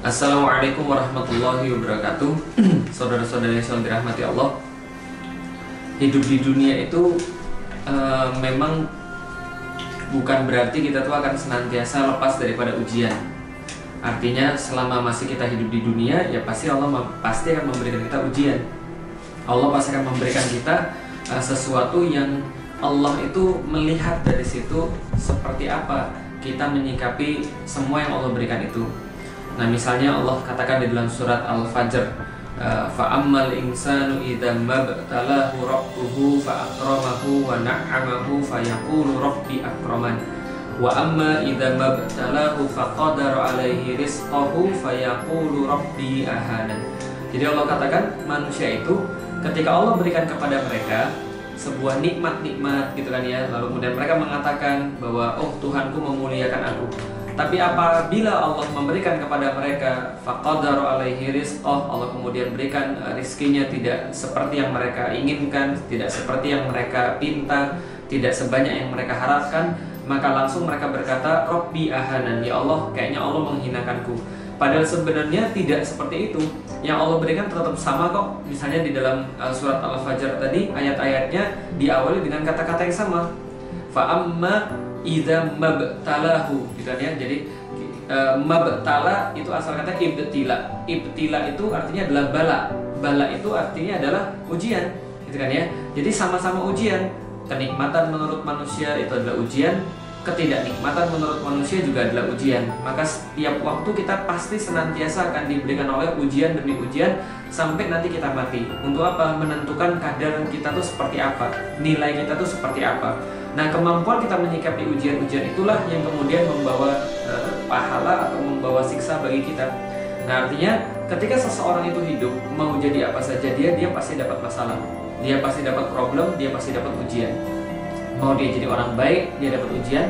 Assalamualaikum warahmatullahi wabarakatuh. Saudara-saudara yang selalu dirahmati Allah Hidup di dunia itu uh, memang bukan berarti kita tuh akan senantiasa lepas daripada ujian. Artinya selama masih kita hidup di dunia ya pasti Allah pasti akan memberikan kita ujian. Allah pasti akan memberikan kita uh, sesuatu yang Allah itu melihat dari situ seperti apa kita menyikapi semua yang Allah berikan itu. Nah, misalnya Allah katakan di dalam surat Al-Fajr, eh, fa'ammal insanu idza mabtalahu rabbuhu fa'akramahu wa na'amahu fayaqulu rabbi akraman. Wa amma idza mabtalahu faqadara alaihi rizqahu fayaqulu rabbi ahanan. Jadi Allah katakan manusia itu ketika Allah berikan kepada mereka sebuah nikmat-nikmat gitu kan ya lalu kemudian mereka mengatakan bahwa oh Tuhanku memuliakan aku tapi apabila Allah memberikan kepada mereka faqadaru alaihi rizqah Allah kemudian berikan uh, rizkinya tidak seperti yang mereka inginkan tidak seperti yang mereka pinta tidak sebanyak yang mereka harapkan maka langsung mereka berkata Robbi ahanan ya Allah kayaknya Allah menghinakanku Padahal sebenarnya tidak seperti itu. Yang Allah berikan tetap sama kok. Misalnya di dalam uh, surat Al-Fajr tadi ayat-ayatnya diawali dengan kata-kata yang sama. Fa'amma mabtalahu gitu kan ya. Jadi uh, mabtala itu asal kata ibtila. Ibtila itu artinya adalah bala. Bala itu artinya adalah ujian gitu kan ya. Jadi sama-sama ujian. Kenikmatan menurut manusia itu adalah ujian, ketidaknikmatan menurut manusia juga adalah ujian. Maka setiap waktu kita pasti senantiasa akan diberikan oleh ujian demi ujian sampai nanti kita mati. Untuk apa? Menentukan kadar kita tuh seperti apa, nilai kita tuh seperti apa. Nah, kemampuan kita menyikapi ujian-ujian itulah yang kemudian membawa uh, pahala atau membawa siksa bagi kita. Nah, artinya ketika seseorang itu hidup mau jadi apa saja dia, dia pasti dapat masalah. Dia pasti dapat problem, dia pasti dapat ujian. Mau dia jadi orang baik dia dapat ujian.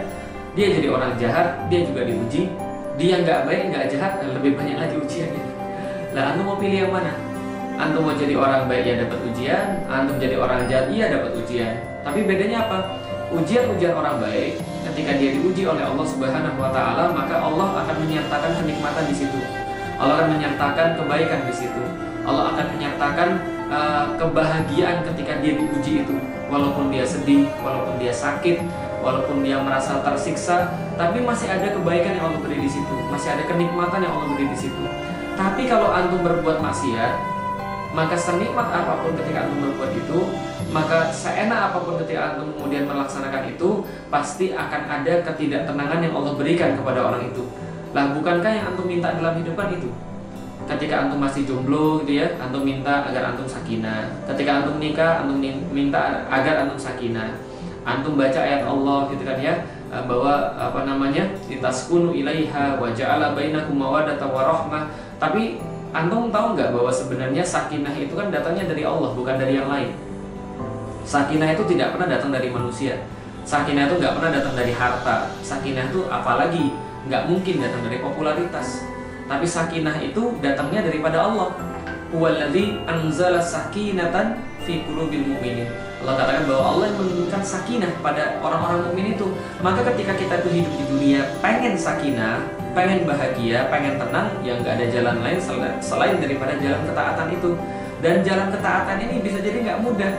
Dia jadi orang jahat dia juga diuji. Dia nggak baik nggak jahat lebih banyak lagi ujiannya. Lah antum mau pilih yang mana? Antum mau jadi orang baik ya dapat ujian. Antum jadi orang jahat iya dapat ujian. Tapi bedanya apa ujian-ujian orang baik ketika dia diuji oleh Allah Subhanahu wa taala maka Allah akan menyertakan kenikmatan di situ. Allah akan menyertakan kebaikan di situ. Allah akan menyertakan uh, kebahagiaan ketika dia diuji itu. Walaupun dia sedih, walaupun dia sakit, walaupun dia merasa tersiksa, tapi masih ada kebaikan yang Allah beri di situ, masih ada kenikmatan yang Allah beri di situ. Tapi kalau antum berbuat maksiat, maka senikmat apa pun ketika antum berbuat itu, maka seenak apa pun ketika antum kemudian melaksanakan itu, pasti akan ada ketidaktenangan yang Allah berikan kepada orang itu. Lah, bukankah yang antum minta dalam hidupan itu? ketika antum masih jomblo gitu ya antum minta agar antum sakinah ketika antum nikah antum minta agar antum sakinah antum baca ayat Allah gitu kan ya e, bahwa apa namanya ditaskunu ilaiha wa ja'ala bainakum mawaddata wa rahmah tapi antum tahu nggak bahwa sebenarnya sakinah itu kan datangnya dari Allah bukan dari yang lain sakinah itu tidak pernah datang dari manusia sakinah itu nggak pernah datang dari harta sakinah itu apalagi nggak mungkin datang dari popularitas tapi sakinah itu datangnya daripada Allah. Huwallazi anzala sakinatan fi qulubil mu'minin. Allah katakan bahwa Allah yang menurunkan sakinah pada orang-orang mukmin itu. Maka ketika kita tuh hidup di dunia pengen sakinah, pengen bahagia, pengen tenang, ya nggak ada jalan lain selain daripada jalan ketaatan itu. Dan jalan ketaatan ini bisa jadi nggak mudah.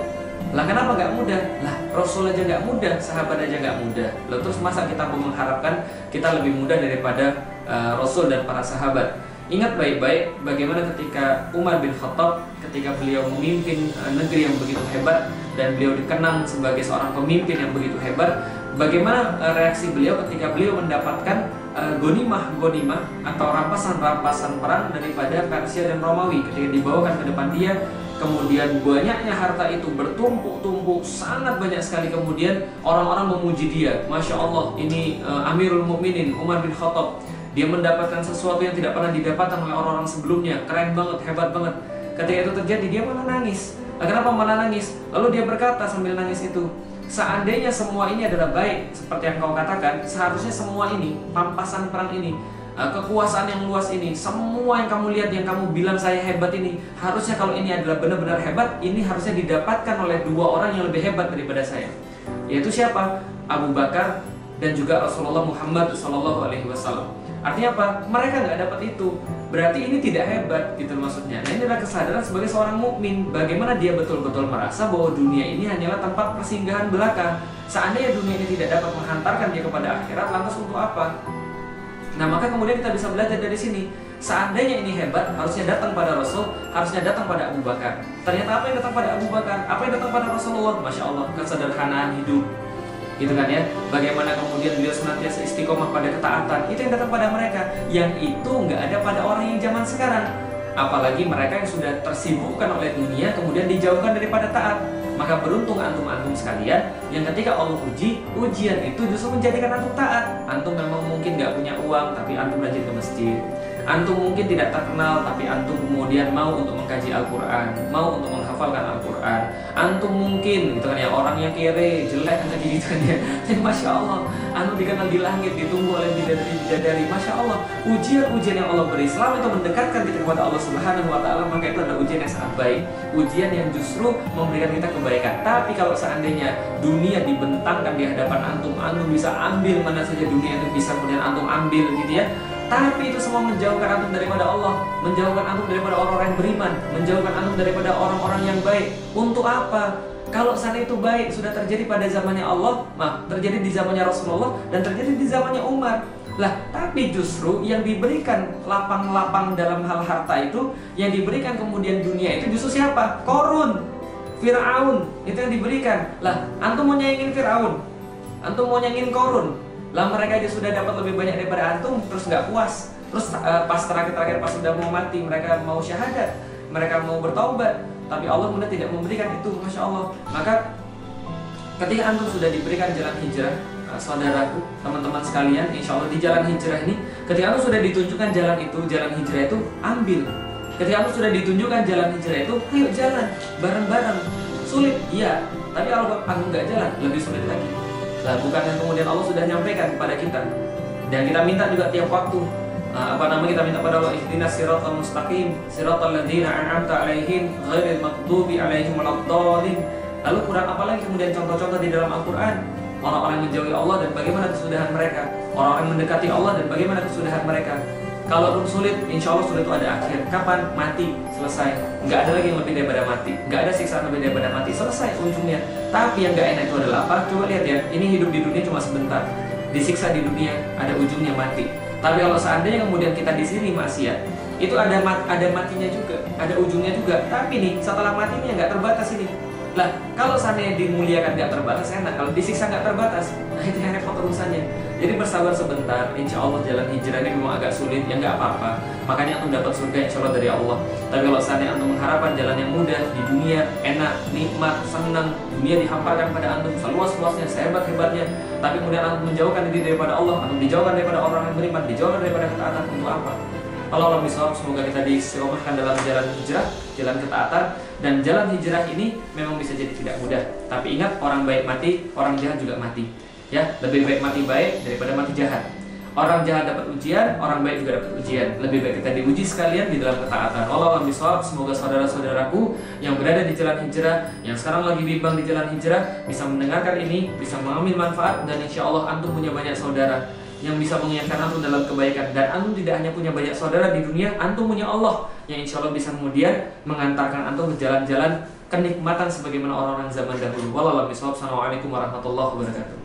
Lah kenapa nggak mudah? Lah Rasul aja nggak mudah, sahabat aja nggak mudah. Lalu terus masa kita mau mengharapkan kita lebih mudah daripada uh, Rasul dan para sahabat. Ingat baik-baik bagaimana ketika Umar bin Khattab ketika beliau memimpin uh, negeri yang begitu hebat dan beliau dikenang sebagai seorang pemimpin yang begitu hebat, bagaimana uh, reaksi beliau ketika beliau mendapatkan gonimah-gonimah atau rampasan-rampasan perang daripada Persia dan Romawi ketika dibawakan ke depan dia kemudian banyaknya harta itu bertumpuk-tumpuk sangat banyak sekali kemudian orang-orang memuji dia Masya Allah ini uh, Amirul Mukminin Umar bin Khattab dia mendapatkan sesuatu yang tidak pernah didapatkan oleh orang-orang sebelumnya. Keren banget, hebat banget. Ketika itu terjadi, dia malah nangis. Nah, kenapa malah nangis? Lalu dia berkata sambil nangis itu, seandainya semua ini adalah baik, seperti yang kau katakan, seharusnya semua ini, pampasan perang ini, eh, kekuasaan yang luas ini, semua yang kamu lihat, yang kamu bilang saya hebat ini, harusnya kalau ini adalah benar-benar hebat, ini harusnya didapatkan oleh dua orang yang lebih hebat daripada saya. Yaitu siapa? Abu Bakar dan juga Rasulullah Muhammad SAW. Artinya apa? Mereka nggak dapat itu. Berarti ini tidak hebat gitu maksudnya. Nah ini adalah kesadaran sebagai seorang mukmin. Bagaimana dia betul-betul merasa bahwa dunia ini hanyalah tempat persinggahan belaka. Seandainya dunia ini tidak dapat menghantarkan dia kepada akhirat, lantas untuk apa? Nah maka kemudian kita bisa belajar dari sini. Seandainya ini hebat, harusnya datang pada Rasul, harusnya datang pada Abu Bakar. Ternyata apa yang datang pada Abu Bakar? Apa yang datang pada Rasulullah? Masya Allah, kesederhanaan hidup, gitu kan ya? Bagaimana kemudian beliau senantiasa istiqomah pada ketaatan. Itu yang datang pada mereka. Yang itu nggak ada pada orang yang zaman sekarang. Apalagi mereka yang sudah tersibukkan oleh dunia kemudian dijauhkan daripada taat. Maka beruntung antum-antum sekalian yang ketika Allah uji ujian itu justru menjadikan antum taat. Antum memang mungkin nggak punya uang tapi antum rajin ke masjid. Antum mungkin tidak terkenal tapi antum kemudian mau untuk mengkaji Al-Quran mau untuk menghafalkan Al-Quran. Antum mungkin gitu kan ya orang yang kere jelek kan gitu kan ya. Jadi masya Allah antum dikenal di langit ditunggu oleh bidadari bidadari. Masya Allah ujian-ujian yang Allah beri. Selama itu mendekatkan kita kepada Allah Subhanahu Wa Taala maka itu adalah ujian yang sangat baik. Ujian yang justru memberikan kita kebaikan. Tapi kalau seandainya dunia dibentangkan di hadapan antum antum bisa ambil mana saja dunia itu bisa kemudian antum ambil gitu ya tapi itu semua menjauhkan antum daripada Allah, menjauhkan antum daripada orang-orang yang beriman, menjauhkan antum daripada orang-orang yang baik. Untuk apa? Kalau sana itu baik sudah terjadi pada zamannya Allah, mah terjadi di zamannya Rasulullah dan terjadi di zamannya Umar. Lah, tapi justru yang diberikan lapang-lapang dalam hal harta itu, yang diberikan kemudian dunia itu justru siapa? Korun, Fir'aun, itu yang diberikan. Lah, antum mau nyayangin Fir'aun, antum mau nyayangin Korun, lah mereka aja sudah dapat lebih banyak daripada antum terus nggak puas. Terus uh, pas terakhir-terakhir pas sudah mau mati mereka mau syahadat mereka mau bertaubat tapi Allah kemudian tidak memberikan itu masya Allah. Maka ketika antum sudah diberikan jalan hijrah uh, saudaraku teman-teman sekalian insya Allah di jalan hijrah ini ketika antum sudah ditunjukkan jalan itu jalan hijrah itu ambil. Ketika antum sudah ditunjukkan jalan hijrah itu ayo jalan bareng-bareng. Sulit iya. Tapi kalau antum nggak jalan lebih sulit lagi Nah, bukan yang kemudian Allah sudah nyampaikan kepada kita. Dan kita minta juga tiap waktu uh, apa namanya kita minta pada Allah ihdinas siratal mustaqim siratal ladzina an'amta alaihim ghairil maghdubi alaihim waladdallin. Lalu Quran apa lagi kemudian contoh-contoh di dalam Al-Qur'an? Orang-orang menjauhi Allah dan bagaimana kesudahan mereka. Orang-orang mendekati Allah dan bagaimana kesudahan mereka. Kalaupun sulit, insya Allah sulit itu ada akhir. Kapan? Mati, selesai. Nggak ada lagi yang lebih daripada mati. Nggak ada siksaan lebih daripada mati. Selesai ujungnya. Tapi yang nggak enak itu adalah apa? Coba lihat ya, ini hidup di dunia cuma sebentar. Disiksa di dunia, ada ujungnya mati. Tapi kalau seandainya kemudian kita di sini maksiat, itu ada mat, ada matinya juga, ada ujungnya juga. Tapi nih, setelah matinya nggak terbatas ini. Lah, kalau seandainya dimuliakan nggak terbatas enak, kalau disiksa nggak terbatas, nah itu yang repot urusannya. Jadi bersabar sebentar, insya Allah jalan hijrah ini memang agak sulit, ya nggak apa-apa. Makanya antum dapat surga insya Allah dari Allah. Tapi kalau seandainya antum mengharapkan jalan yang mudah di dunia, enak, nikmat, senang, dunia dihamparkan pada antum seluas-luasnya, sehebat-hebatnya. Tapi kemudian antum menjauhkan diri daripada Allah, antum dijauhkan daripada orang yang beriman, dijauhkan daripada ketaatan untuk apa? Allah misal, semoga kita diselamatkan dalam jalan hijrah, jalan ketaatan, dan jalan hijrah ini memang bisa jadi tidak mudah. Tapi ingat, orang baik mati, orang jahat juga mati. Ya lebih baik mati baik daripada mati jahat. Orang jahat dapat ujian orang baik juga dapat ujian. Lebih baik kita diuji sekalian di dalam ketaatan. Allah semoga saudara-saudaraku yang berada di jalan hijrah yang sekarang lagi bimbang di jalan hijrah bisa mendengarkan ini bisa mengambil manfaat dan insya Allah antum punya banyak saudara yang bisa mengingatkan antum dalam kebaikan dan antum tidak hanya punya banyak saudara di dunia antum punya Allah yang insya Allah bisa kemudian mengantarkan antum ke jalan-jalan kenikmatan sebagaimana orang-orang zaman dahulu. Wallahualam warahmatullahi wabarakatuh.